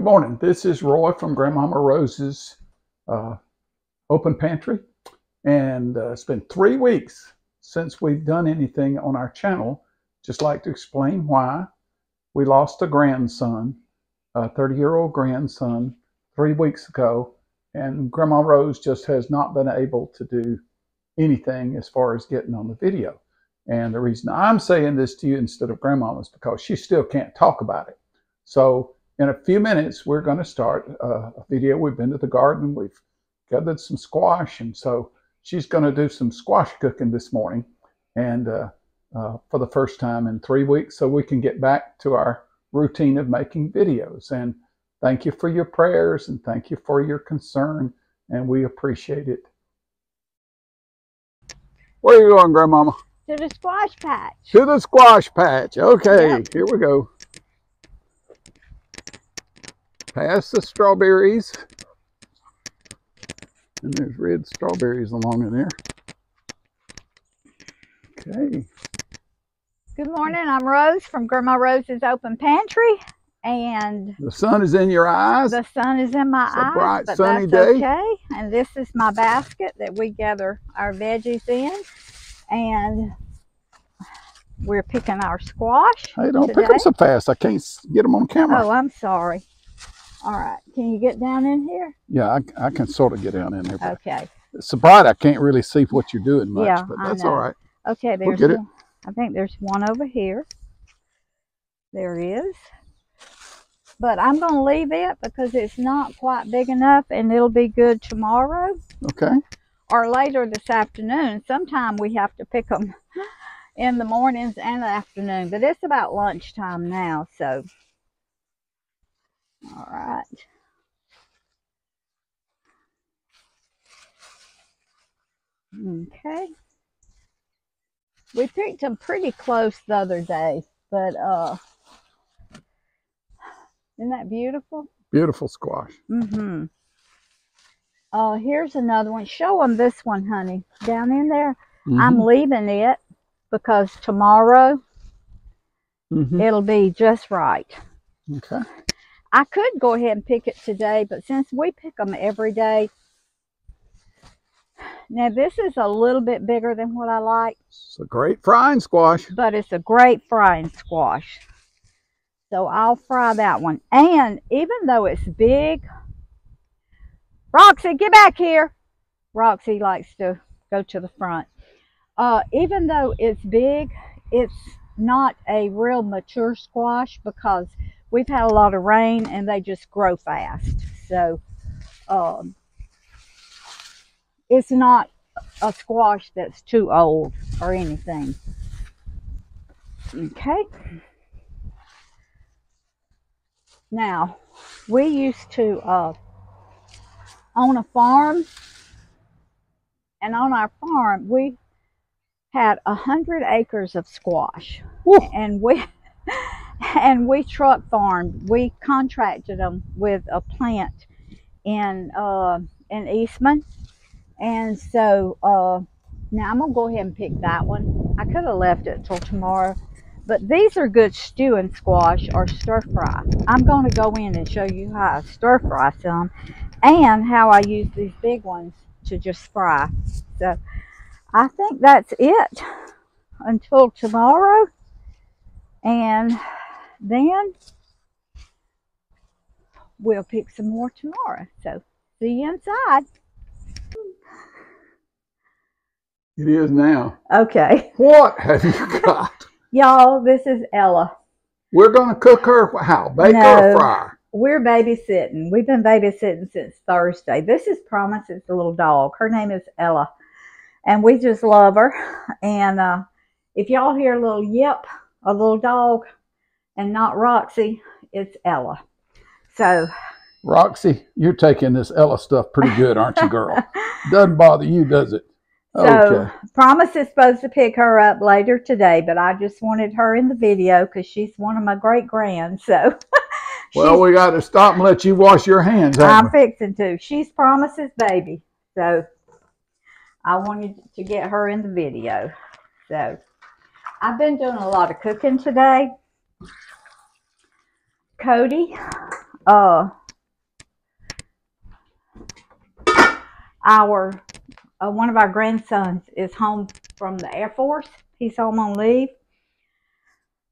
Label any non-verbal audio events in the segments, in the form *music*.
Good morning. This is Roy from Grandmama Rose's uh, Open Pantry. And uh, it's been three weeks since we've done anything on our channel. Just like to explain why. We lost a grandson, a 30 year old grandson, three weeks ago. And Grandma Rose just has not been able to do anything as far as getting on the video. And the reason I'm saying this to you instead of Grandma is because she still can't talk about it. So in a few minutes, we're going to start uh, a video. We've been to the garden. We've gathered some squash. And so she's going to do some squash cooking this morning and uh, uh, for the first time in three weeks so we can get back to our routine of making videos. And thank you for your prayers and thank you for your concern. And we appreciate it. Where are you going, Grandmama? To the squash patch. To the squash patch. Okay, Yep. here we go. Past the strawberries. And there's red strawberries along in there. Okay. Good morning. I'm Rose from Grandma Rose's Open Pantry. And The sun is in your eyes. the sun is in my It's a eyes, bright, but sunny that's day. okay. And this is my basket that we gather our veggies in. And we're picking our squash. Hey, don't pick them so fast. I can't get them on camera. Oh, I'm sorry. All right. Can you get down in here? Yeah, I, I can sort of get down in there. Okay. It's bright, I can't really see what you're doing much, Yeah, but that's all right. Okay, We'll there's it. one. I think there's one over here. There is. But I'm going to leave it because it's not quite big enough and it'll be good tomorrow Okay. or later this afternoon. Sometime we have to pick them *laughs* in the mornings and the afternoon, but it's about lunchtime now, so. All right. Okay. We picked them pretty close the other day, but uh, isn't that beautiful? Beautiful squash. Mm-hmm. Uh, here's another one. Show them this one, honey. Down in there. I'm Mhm. leaving it because tomorrow Mhm. it'll be just right. Okay. I could go ahead and pick it today, but since we pick them every day, now this is a little bit bigger than what I like, It's a great frying squash. but it's a great frying squash. So I'll fry that one. And even though it's big, Roxy, get back here. Roxy likes to go to the front. Uh, even though it's big, it's not a real mature squash because we've had a lot of rain and they just grow fast. So um, it's not a squash that's too old or anything. Okay. Now, we used to uh, own a farm, and on our farm, we had a hundred acres of squash, Woo. and we *laughs* and we truck farmed. We contracted them with a plant in uh, in Eastman, and so uh, now I'm gonna go ahead and pick that one. I could have left it till tomorrow, but these are good stewing squash or stir fry. I'm to go in and show you how I stir fry some and how I use these big ones to just fry. So I think that's it until tomorrow. And then we'll pick some more tomorrow. So see you inside. It is now. Okay. *laughs* What have you got? Y'all, this is Ella. We're going to cook her how? Bake her No. or fry? We're babysitting. We've been babysitting since Thursday. This is Promise. It's a little dog. Her name is Ella. And we just love her. And uh, if y'all hear a little yip, a little dog, and not Roxy, it's Ella. So, Roxy, you're taking this Ella stuff pretty good, aren't you, girl? *laughs* Doesn't bother you, does it? so Okay. Promise is supposed to pick her up later today, but I just wanted her in the video because she's one of my great grands. So, *laughs* Well, we got to stop and let you wash your hands. I'm we? fixing to. She's Promise's baby. So I wanted to get her in the video. So I've been doing a lot of cooking today. Cody, uh, our uh, one of our grandsons is home from the Air Force. He's home on leave.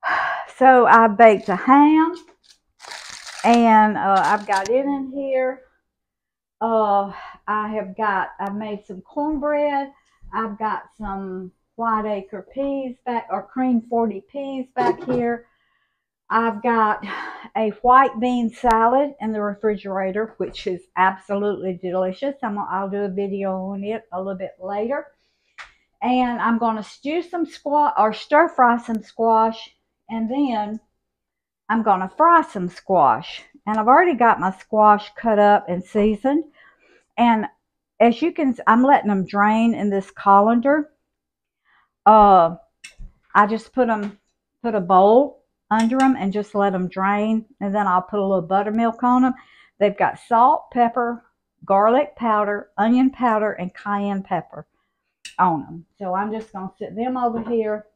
*sighs* So I baked a ham and uh, I've got it in here. Uh, I have got, I've made some cornbread. I've got some white acre peas back, or cream 40 peas back here. I've got a white bean salad in the refrigerator, which is absolutely delicious. I'm, I'll do a video on it a little bit later. And I'm going to stew some squash, or stir fry some squash, and then I'm going to fry some squash. And I've already got my squash cut up and seasoned. And as you can, see, I'm letting them drain in this colander. Uh, I just put them, put a bowl under them and just let them drain. And then I'll put a little buttermilk on them. They've got salt, pepper, garlic powder, onion powder, and cayenne pepper on them. So I'm just going to sit them over here.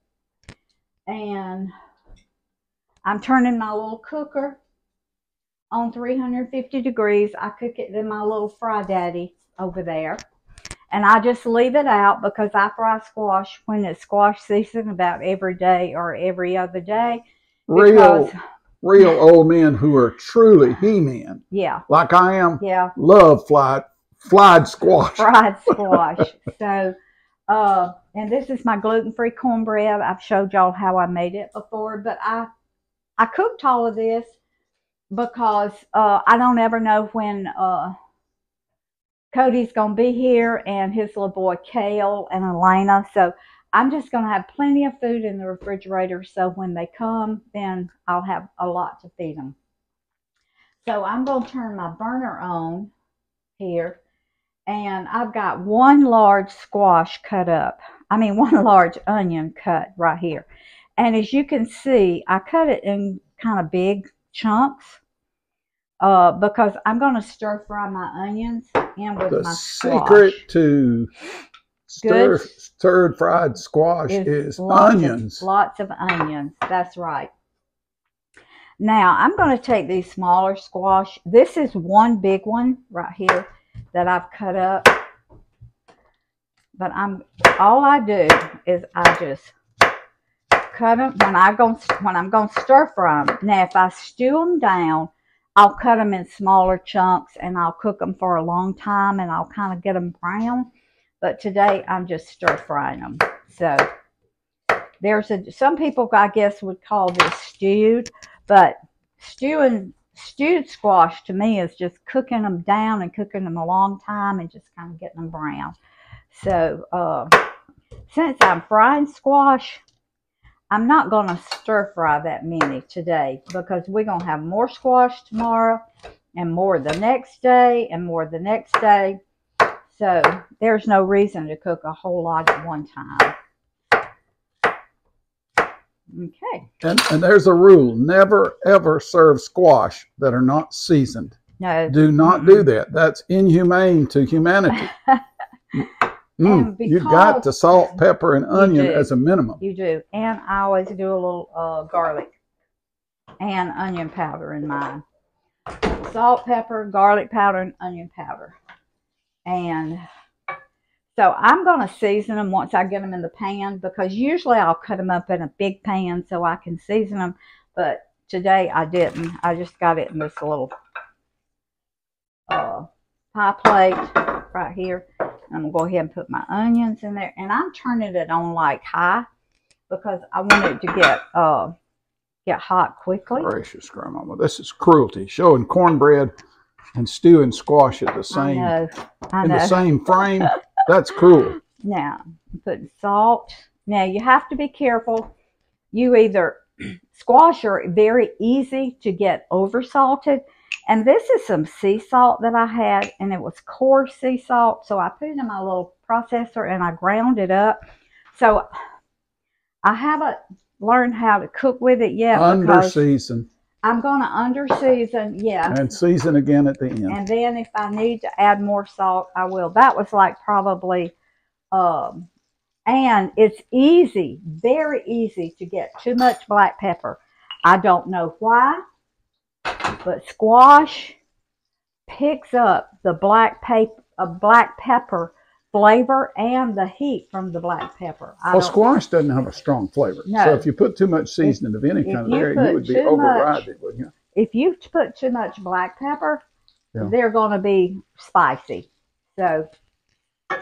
And I'm turning my little cooker on 350 degrees. I cook it in my little fry daddy over there. And I just leave it out because I fry squash when it's squash season about every day or every other day. Real, real old men who are truly he-men, yeah, like I am, yeah, love fried, fried squash. fried *laughs* squash. so, uh, and this is my gluten-free cornbread. I've showed y'all how I made it before, but I, I cooked all of this because uh, I don't ever know when uh, Cody's going to be here and his little boy Kale and Elena. So I'm just going to have plenty of food in the refrigerator. So when they come, then I'll have a lot to feed them. So I'm going to turn my burner on here. And I've got one large squash cut up. I mean, *laughs* one large onion cut right here. And as you can see, I cut it in kind of big chunks uh, because I'm going to stir fry my onions in with The my squash. secret to stir, Good. stirred fried squash is, lots onions. Of, lots of onions. That's right. Now I'm going to take these smaller squash. This is one big one right here that I've cut up. But I'm all I do is I just cut them when I go when I'm going to stir fry them. Now if I stew them down, I'll cut them in smaller chunks and I'll cook them for a long time and I'll kind of get them brown. But today I'm just stir frying them. So there's a some people I guess would call this stewed, but stewing stewed squash to me is just cooking them down and cooking them a long time and just kind of getting them brown. So uh, since I'm frying squash, I'm not going to stir fry that many today because we're going to have more squash tomorrow and more the next day and more the next day. So there's no reason to cook a whole lot at one time. Okay. And, and there's a rule never ever serve squash that are not seasoned. No. Do not do that. That's inhumane to humanity. *laughs* Mm, And you got to salt, pepper, and onion do. as a minimum. You do. And I always do a little uh, garlic and onion powder in mine. Salt, pepper, garlic powder, and onion powder. And so I'm going to season them once I get them in the pan because usually I'll cut them up in a big pan so I can season them. But today I didn't. I just got it in this little uh, pie plate right here. I'm gonna go ahead and put my onions in there, and I'm turning it on like high because I want it to get uh get hot quickly. Gracious grandmama, this is cruelty. Showing cornbread and stew and squash at the I same know, I in the same *laughs* frame. That's cruel. Now putting salt. Now you have to be careful. You either *clears throat* squash are very easy to get over salted. And this is some sea salt that I had, and it was coarse sea salt. So I put it in my little processor and I ground it up. So I haven't learned how to cook with it yet Under season I'm going to under season. Yeah. and season again at the end. And then if I need to add more salt, I will. That was like probably, um, and it's easy, very easy to get too much black pepper. I don't know why. but squash picks up the black paper, uh, black pepper flavor and the heat from the black pepper. I Well, squash doesn't have a strong flavor. No. So if you put too much seasoning of any kind of there, you would be overriding, wouldn't you? if you put too much black pepper, Yeah. they're going to be spicy. So, all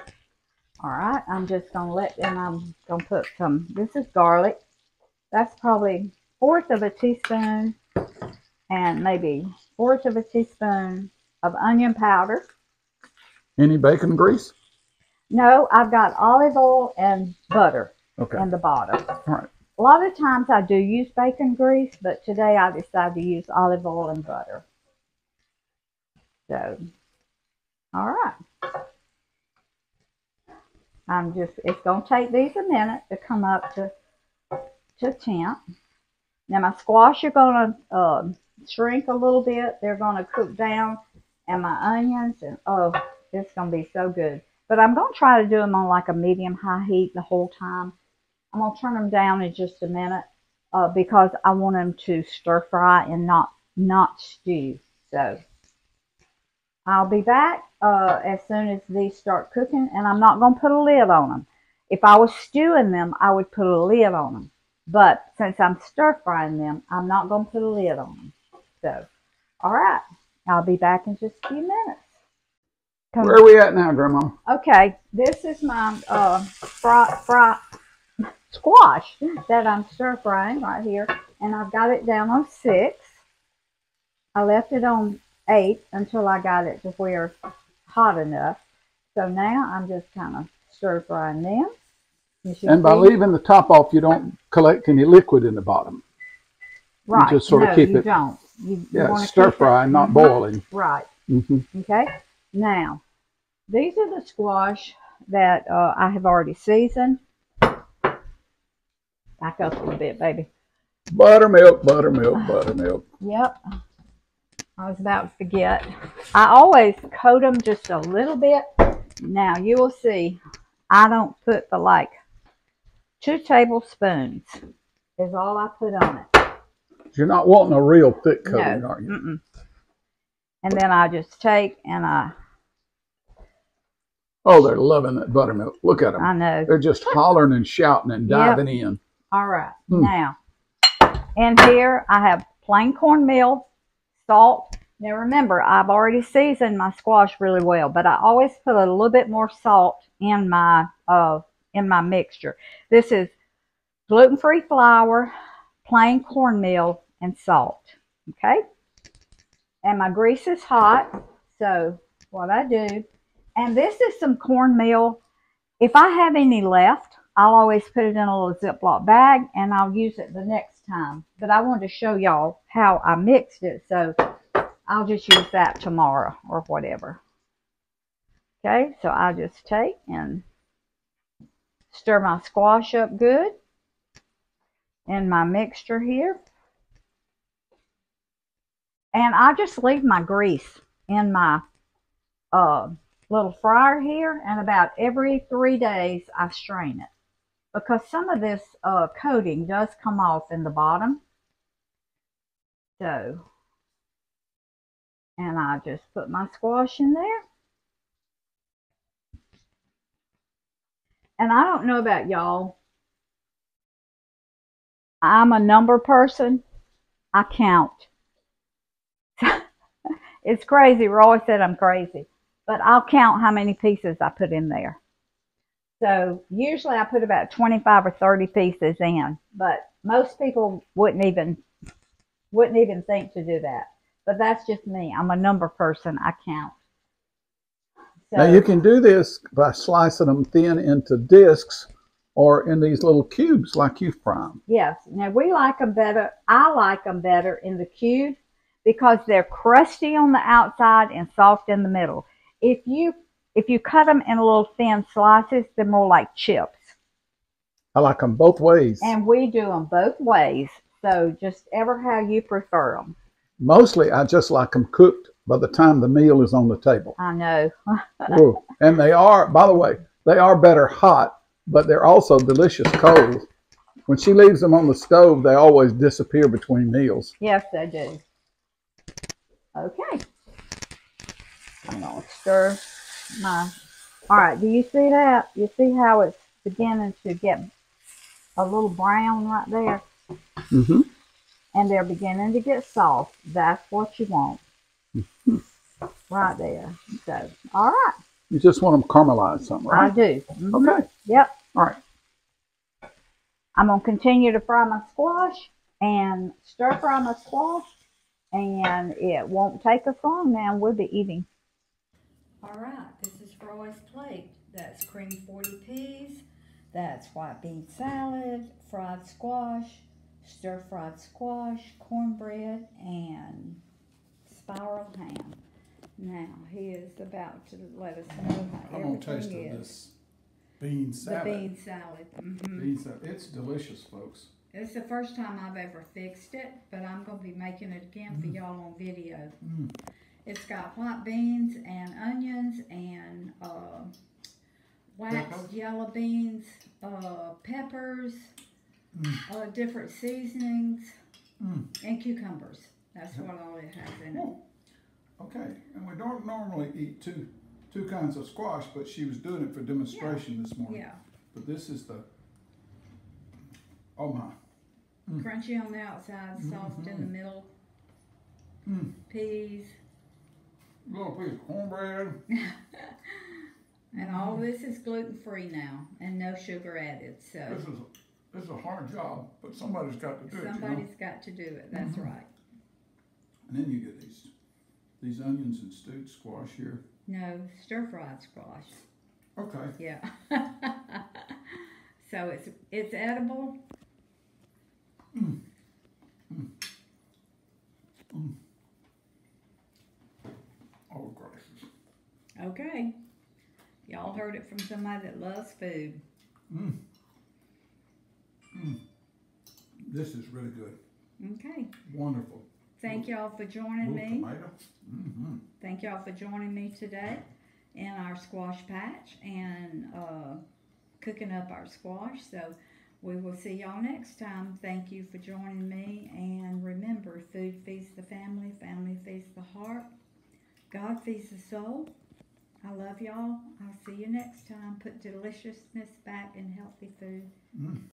right, I'm just going to let, and I'm going to put some, this is garlic. That's probably fourth of a teaspoon and maybe fourth of a teaspoon of onion powder. Any bacon grease? No, I've got olive oil and butter Okay. in the bottom. All right. A lot of times I do use bacon grease, but today I decided to use olive oil and butter. So, all right. I'm just, it's going to take these a minute to come up to, to temp. Now my squash are going to um, shrink a little bit. They're going to cook down. And my onions, and oh, it's going to be so good. But I'm going to try to do them on like a medium high heat the whole time. I'm going to turn them down in just a minute uh, because I want them to stir fry and not not stew. So I'll be back uh, as soon as these start cooking, and I'm not going to put a lid on them. If I was stewing them, I would put a lid on them. But since I'm stir frying them, I'm not going to put a lid on them. So, all right, I'll be back in just a few minutes. Come- Where are we at now, Grandma? Okay, this is my uh, fry, fry, squash that I'm stir frying right here, and I've got it down on six. I left it on eight until I got it to where hot enough. So now I'm just kind of stir frying them. And by leaving the top off, you don't collect any liquid in the bottom. right, just sort of keep you it- don't. You, you Yeah, wanna stir keep it- not Mhm. boiling. Right. hmm Okay. Now, these are the squash that uh, I have already seasoned. Back up a little bit, baby. Buttermilk, buttermilk, *sighs* buttermilk. Yep. I was about to forget. I always coat them just a little bit. Now, you will see I don't put the like two tablespoons is all I put on it. You're not wanting a real thick coating, no. are you? Mm-mm. And then I just take and I, Oh, they're loving that buttermilk. Look at them. I know. They're just hollering and shouting and Yep. diving in. All right. Hmm. Now, in here I have plain cornmeal, salt. Now remember, I've already seasoned my squash really well, but I always put a little bit more salt in my uh in my mixture. This is gluten-free flour, plain cornmeal, and salt. Okay? And my grease is hot, so what I do, and this is some cornmeal. If I have any left, I'll always put it in a little Ziploc bag and I'll use it the next time. But I wanted to show y'all how I mixed it, so I'll just use that tomorrow or whatever. Okay, so I just take and stir my squash up good in my mixture here. And I just leave my grease in my uh, little fryer here, and about every three days I strain it because some of this uh, coating does come off in the bottom. So, and I just put my squash in there. And I don't know about y'all. I'm a number person. I count. *laughs* it's crazy. Roy said I'm crazy. But I'll count how many pieces I put in there. So usually I put about 25 or 30 pieces in, but most people wouldn't even wouldn't even think to do that. But that's just me. I'm a number person. I count. So, Now you can do this by slicing them thin into discs or in these little cubes like you've them. yes. Now we like them better. I like them better in the cube because they're crusty on the outside and soft in the middle. If you if you cut them in a little thin slices, they're more like chips. I like them both ways. And we do them both ways. So just ever how you prefer them. Mostly, I just like them cooked by the time the meal is on the table. I know. *laughs* Ooh. And they are, by the way, they are better hot, but they're also delicious cold. When she leaves them on the stove, they always disappear between meals. yes, they do. Okay. I'm gonna stir my. All right. Do you see that? You see how it's beginning to get a little brown right there, Mm-hmm. and they're beginning to get soft. That's what you want. Mm -hmm. Right there. So, all right. You just want them caramelized, something, right? I do. Mhm. Okay. Yep. All right. I'm gonna continue to fry my squash and stir fry my squash, and it won't take us long now. We'll be eating. All right, this is Roy's plate. That's cream 40 peas, that's white bean salad, fried squash, stir fried squash, cornbread, and spiral ham. Now, he is about to let us know how I'm gonna taste is. this bean salad. The bean salad. mhm. Bean salad. It's delicious, folks. It's the first time I've ever fixed it, but I'm gonna be making it again for y'all on video. Mm. It's got white beans and onions and uh, waxed Peppers? yellow beans, uh, peppers, Mm. uh, different seasonings, Mm. and cucumbers. That's what all it has in it. Oh, Okay, and we don't normally eat two two kinds of squash, but she was doing it for demonstration this morning. Yeah, But this is the oh my. Mm. crunchy on the outside, soft in the middle. Mm. Peas, Little piece of cornbread. *laughs* and all this is gluten free now, and no sugar added. So This is this is a hard job, but somebody's got to do it. You know? somebody's got to do it. That's Mhm. right. And then you get these these onions and stewed squash here. No stir fried squash. Okay. Yeah. *laughs* so it's it's edible. Oh gracious. Okay. Y'all heard it from somebody that loves food. Mm. Mm. This is really good. Okay. Wonderful. Thank y'all for joining Little me. tomato. Mm-hmm. Thank y'all for joining me today in our squash patch and uh, cooking up our squash. So we will see y'all next time. Thank you for joining me. And remember, food feeds the family, family feeds the heart, God feeds the soul. I love y'all. I'll see you next time. Put deliciousness back in healthy food. Mm.